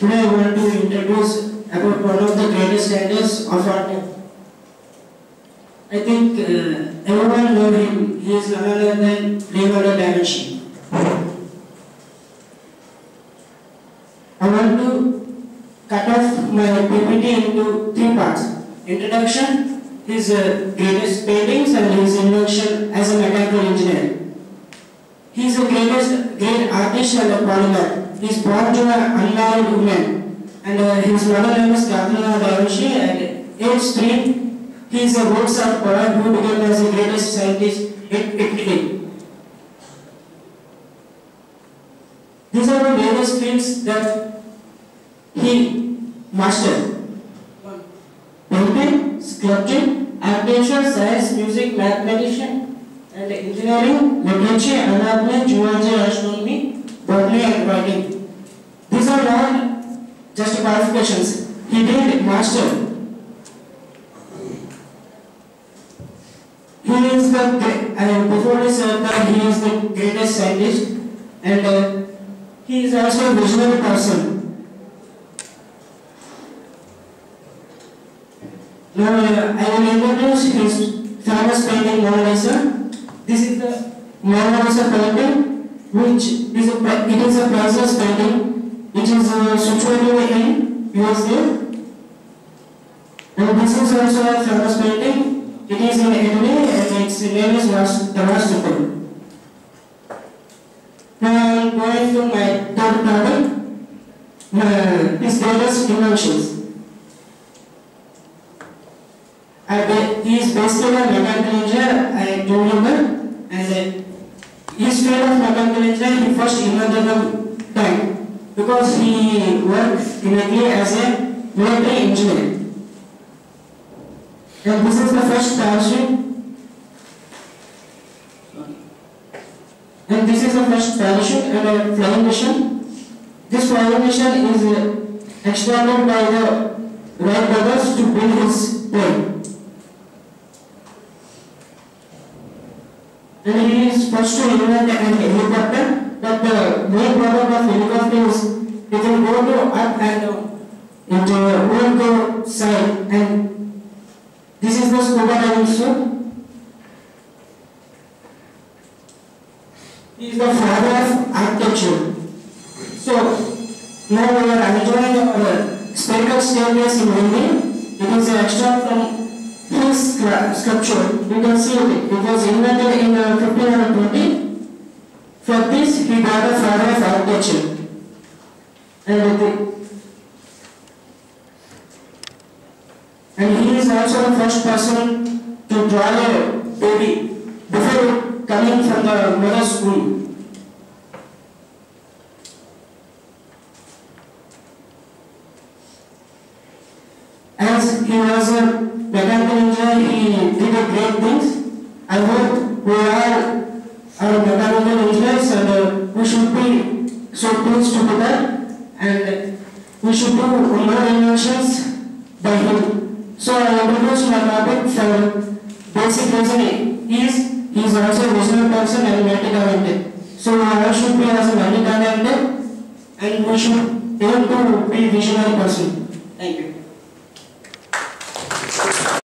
Today I want to introduce about one of the greatest writers of our time. I think uh, everyone knows him. He is none other than Leonardo da Vinci. I want to cut off my PPT into three parts. Introduction, his uh, greatest paintings and his invention as a mechanical engineer. He is the greatest great artist and a polymath. He is born to an unmarried woman and uh, his mother name is Katrina da Vinci and age 3 he is a works of poet who became as the greatest scientist in Italy. These are the various fields that he mastered. Painting, sculpting, architecture, science, music, mathematician, and engineering, literature, anatomy, geology, astronomy, botany, and writing. These are not just qualifications. He did master. He is the uh, before I said he is the greatest scientist, and uh, he is also a visionary person. Now uh, I will introduce his famous painting Mona Lisa. This is the Mona Lisa painting, which is a it is a priceless painting, which is uh, situated in USA. And this is also a famous painting. It is in Italy and its name is Sevastopol. Now I am going to my third topic, uh, his greatest inventions. I be, he is basically a mechanical engineer, I you that, and uh, field of engineer, he first invented the tank because he worked in Italy as a military engineer. And this is the first parachute. And this is the first parachute and a flying machine. This flying machine is uh, extended by the Wright brothers to build his plane. And he is first to invent an helicopter, but the main problem of helicopter is it will go to up and down. It uh, won't go side and this is the scuba diving suit. He is the father of architecture. So, now we are enjoying our spherical staircase in Hindi. It is an extract from his sculpture. You can see it. Was invented in uh, 1520. For this, he got a father of architecture. And the, and he is also the first person to draw a baby before coming from the mother's womb. As he was a mechanical he did great things. I hope we are our mechanical engineers and uh, we should be so close together and we should do more inventions by him. So I introduce my topic for basic reasoning. He is he is also a visionary person and multi-talented. So I should be as a multi-talented and we should aim to be visionary person.